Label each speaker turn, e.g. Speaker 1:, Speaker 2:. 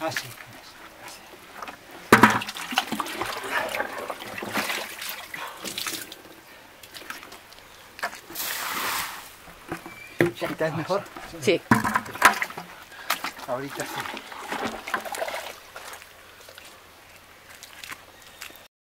Speaker 1: Ah, Así. ¿Ya estás mejor?
Speaker 2: Sí.
Speaker 1: Ahorita sí.